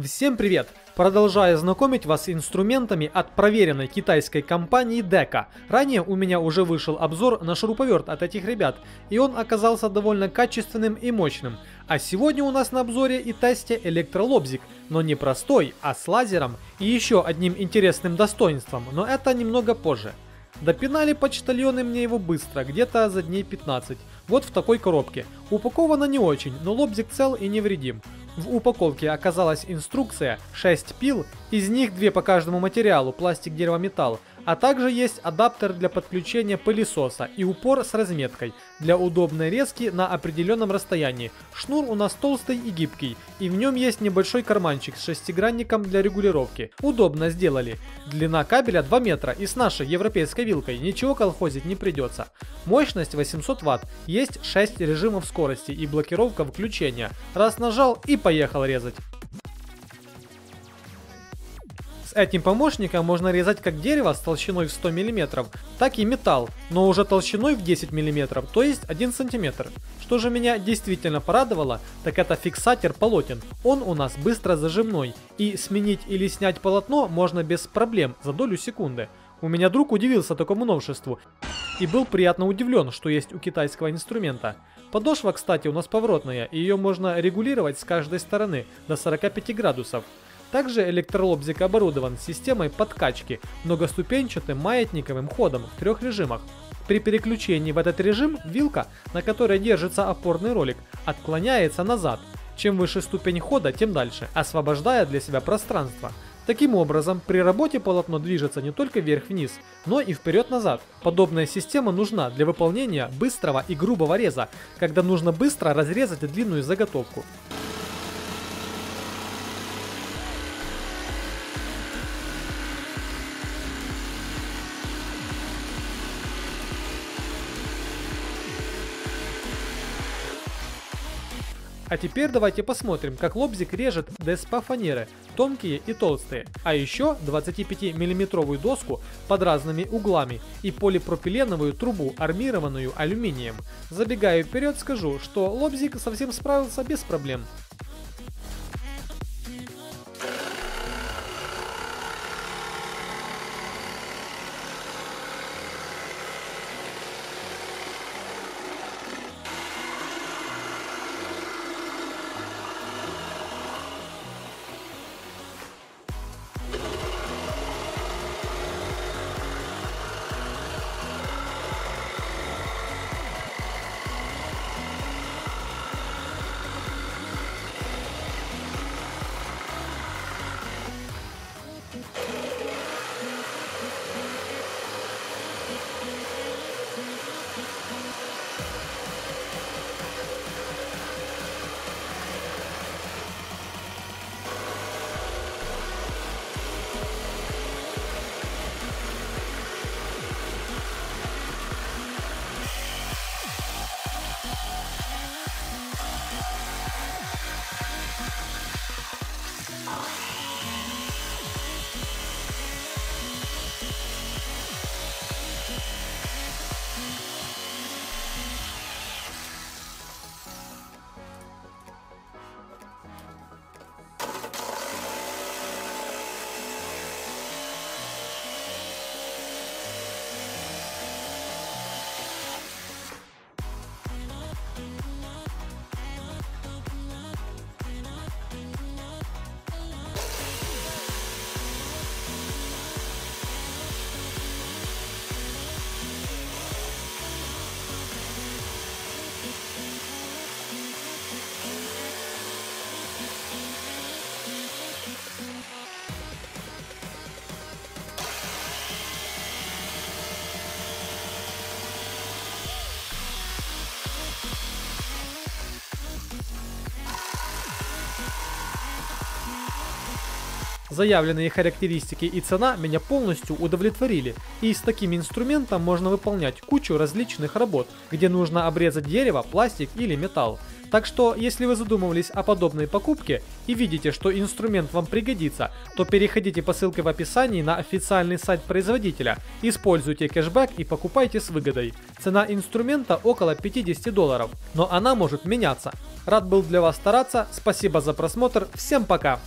Всем привет! Продолжаю знакомить вас с инструментами от проверенной китайской компании Deca. Ранее у меня уже вышел обзор на шуруповерт от этих ребят, и он оказался довольно качественным и мощным. А сегодня у нас на обзоре и тесте электролобзик, но не простой, а с лазером и еще одним интересным достоинством, но это немного позже. Допинали почтальоны мне его быстро, где-то за дней 15. Вот в такой коробке. Упаковано не очень, но лобзик цел и невредим. В упаковке оказалась инструкция, 6 пил, из них 2 по каждому материалу, пластик, дерево, металл, а также есть адаптер для подключения пылесоса и упор с разметкой для удобной резки на определенном расстоянии. Шнур у нас толстый и гибкий, и в нем есть небольшой карманчик с шестигранником для регулировки. Удобно сделали. Длина кабеля 2 метра и с нашей европейской вилкой ничего колхозить не придется. Мощность 800 Вт, есть 6 режимов скорости и блокировка включения. Раз нажал и поехал резать. Этим помощником можно резать как дерево с толщиной в 100 мм, так и металл, но уже толщиной в 10 мм, то есть 1 см. Что же меня действительно порадовало, так это фиксатор полотен. Он у нас быстро зажимной, и сменить или снять полотно можно без проблем за долю секунды. У меня друг удивился такому новшеству и был приятно удивлен, что есть у китайского инструмента. Подошва, кстати, у нас поворотная, и ее можно регулировать с каждой стороны до 45 градусов. Также электролобзик оборудован системой подкачки, многоступенчатым маятниковым ходом в трех режимах. При переключении в этот режим вилка, на которой держится опорный ролик, отклоняется назад. Чем выше ступень хода, тем дальше, освобождая для себя пространство. Таким образом, при работе полотно движется не только вверх-вниз, но и вперед-назад. Подобная система нужна для выполнения быстрого и грубого реза, когда нужно быстро разрезать длинную заготовку. А теперь давайте посмотрим, как лобзик режет ДСП фанеры, тонкие и толстые, а еще 25 миллиметровую доску под разными углами и полипропиленовую трубу, армированную алюминием. Забегая вперед скажу, что лобзик совсем справился без проблем. Bye. Заявленные характеристики и цена меня полностью удовлетворили, и с таким инструментом можно выполнять кучу различных работ, где нужно обрезать дерево, пластик или металл. Так что, если вы задумывались о подобной покупке и видите, что инструмент вам пригодится, то переходите по ссылке в описании на официальный сайт производителя, используйте кэшбэк и покупайте с выгодой. Цена инструмента около 50 долларов, но она может меняться. Рад был для вас стараться, спасибо за просмотр, всем пока!